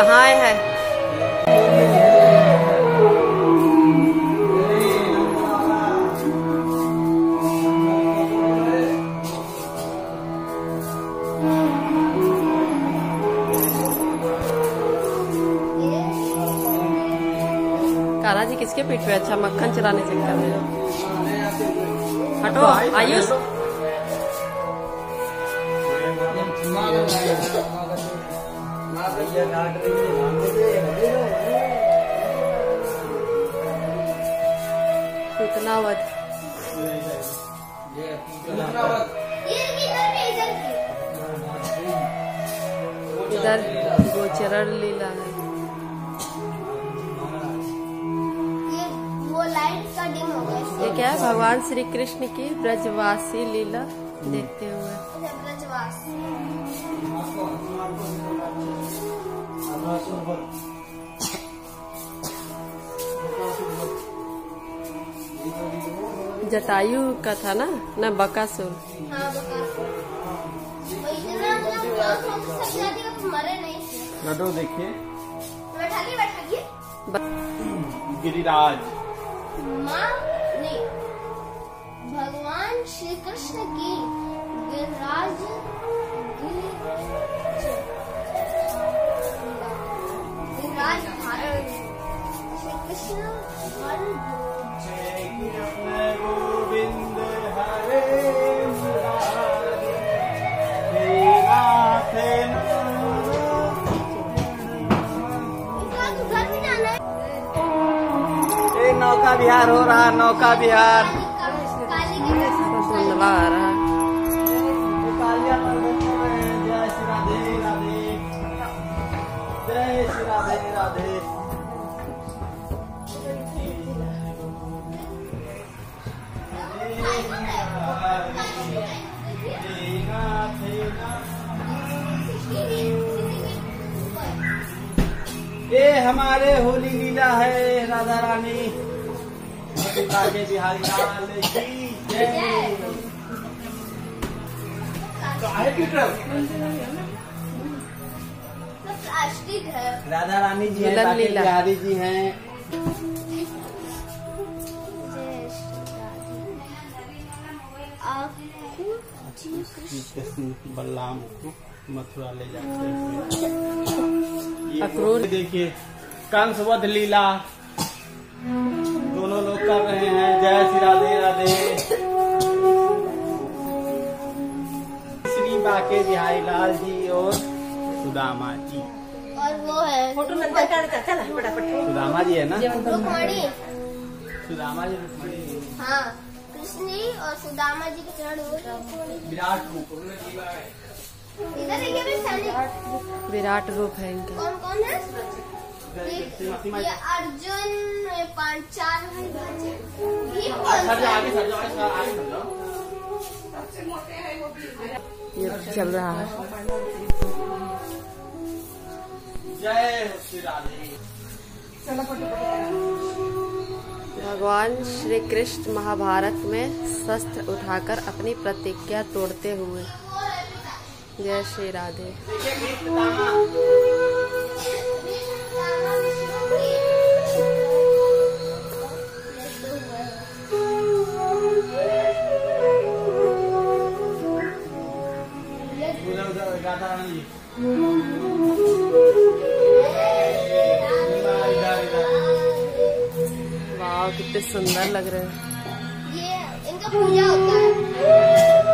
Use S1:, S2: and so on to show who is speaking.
S1: कहाँ आए हैं जी किसके पीठ पे? अच्छा मक्खन चलाने से कर रहे हटो, आयुष। इधर गोचरण लीला है।
S2: ये
S1: क्या है? भगवान श्री कृष्ण की ब्रजवासी लीला। देखते हुए। जटायु का था ना? न बकासुर।
S2: हाँ
S3: लड्डू देखिए। गिरिराज।
S2: माँ नहीं। भगवान श्री कृष्ण की गिरिराज गिरिराज भारत। श्री कृष्ण
S3: गोविंद। नौका विहार हो रहा, नौका
S2: की
S3: नाथ। ये हमारे होली लीला है राधा रानी। बिहारी लाल की जय।
S2: प्लास्टिक है
S3: राधा रानी जी हैं। बिहारी जी हैं बलराम को मथुरा ले जाते हैं। ये
S1: अक्रूर।
S3: देखिए कंसवध लीला। दोनों लोग कर रहे हैं। जय श्री राधे राधे। बाके बिहारी लाल जी और सुदामा जी।
S2: और वो है।
S3: सुदामा जी है ना?
S2: रुक्मणी।
S3: सुदामा जी रुक्मणी जी।
S2: हाँ कृष्ण और सुदामा जी के चरण
S3: विराट रूप
S2: इधर देखिए भी सैनिक
S1: विराट रूप है इनका।
S2: कौन कौन है? ये, ये अर्जुन पांचाल भाई।
S1: ये चल रहा है। भगवान श्री कृष्ण महाभारत में शस्त्र उठाकर अपनी प्रतिज्ञा तोड़ते हुए। जय श्री राधे। वाह कितने सुंदर लग रहे हैं।
S2: ये इनका पूजा होता है